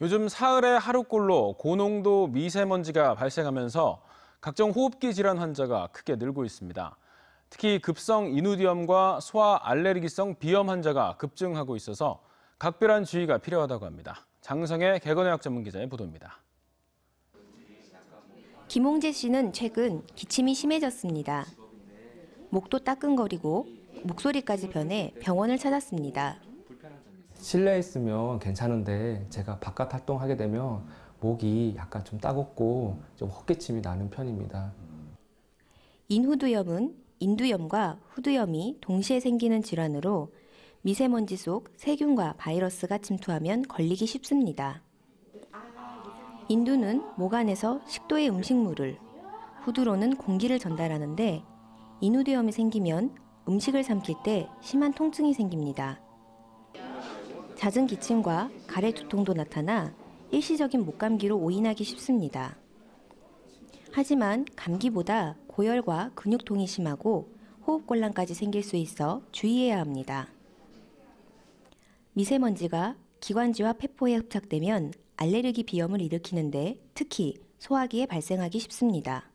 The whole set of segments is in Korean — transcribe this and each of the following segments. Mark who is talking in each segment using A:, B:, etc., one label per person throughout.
A: 요즘 사흘에 하루꼴로 고농도 미세먼지가 발생하면서 각종 호흡기 질환 환자가 크게 늘고 있습니다. 특히 급성 인후디염과 소아 알레르기성 비염 환자가 급증하고 있어서 각별한 주의가 필요하다고 합니다. 장성의 개건의학 전문 기자의 보도입니다.
B: 김홍재 씨는 최근 기침이 심해졌습니다. 목도 따끔거리고 목소리까지 변해 병원을 찾았습니다.
C: 실내에 있으면 괜찮은데 제가 바깥 활동하게 되면 목이 약간 좀 따갑고 좀 헛기침이 나는 편입니다.
B: 인후두염은 인두염과 후두염이 동시에 생기는 질환으로 미세먼지 속 세균과 바이러스가 침투하면 걸리기 쉽습니다. 인두는 목 안에서 식도의 음식물을, 후두로는 공기를 전달하는데 인후두염이 생기면 음식을 삼킬 때 심한 통증이 생깁니다. 잦은 기침과 가래 두통도 나타나 일시적인 목감기로 오인하기 쉽습니다. 하지만 감기보다 고열과 근육통이 심하고 호흡곤란까지 생길 수 있어 주의해야 합니다. 미세먼지가 기관지와 폐포에 흡착되면 알레르기 비염을 일으키는데 특히 소화기에 발생하기 쉽습니다.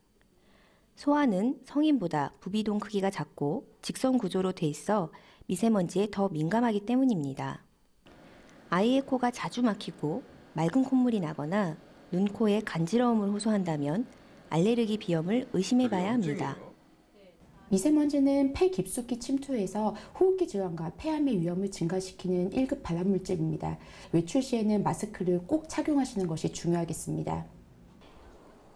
B: 소화는 성인보다 부비동 크기가 작고 직선 구조로 돼 있어 미세먼지에 더 민감하기 때문입니다. 아이의 코가 자주 막히고 맑은 콧물이 나거나 눈, 코에 간지러움을 호소한다면 알레르기 비염을 의심해 봐야 합니다.
D: 미세먼지는 폐 깊숙이 침투해서 호흡기 질환과 폐암의 위험을 증가시키는 1급 발암물질입니다. 외출 시에는 마스크를 꼭 착용하시는 것이 중요하겠습니다.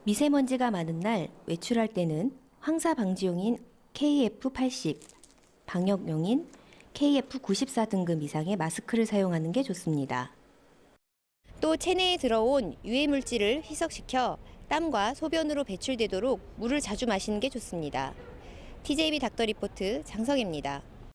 B: 미세먼지가 많은 날 외출할 때는 황사 방지용인 KF80, 방역용인 KF94 등급 이상의 마스크를 사용하는 게 좋습니다. 또 체내에 들어온 유해 물질을 희석시켜 땀과 소변으로 배출되도록 물을 자주 마시는 게 좋습니다. TJB 닥터 리포트 장성입니다.